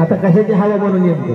आता कशाची हवा बनून येते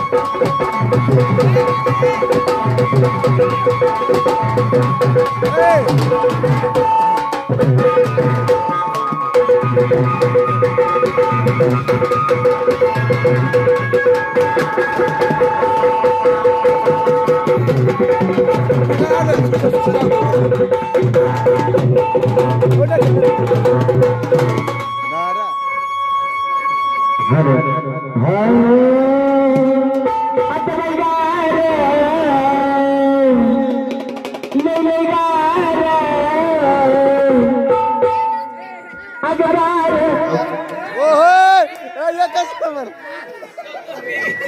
Hello.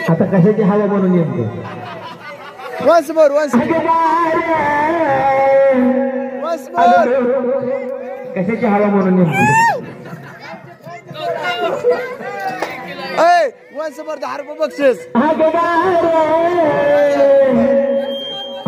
आता कशाची हवा बनून येतो once more once once more कशाची हवा बनून येतो ए वन्स मोर दहा रुपये बक्षीस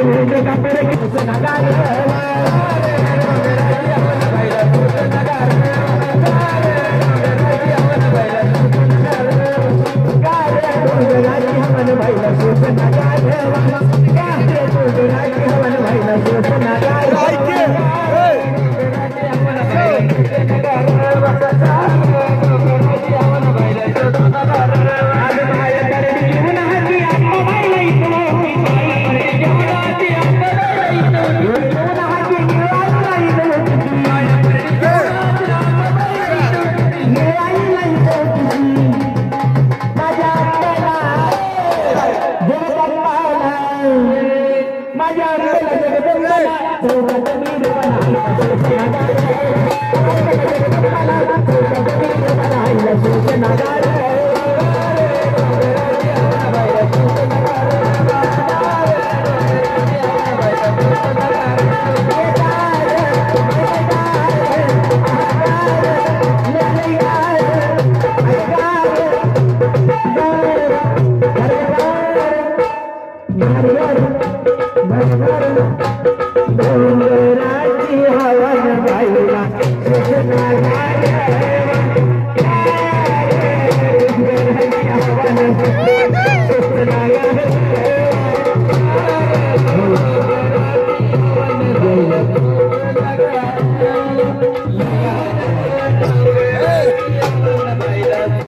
Thank you.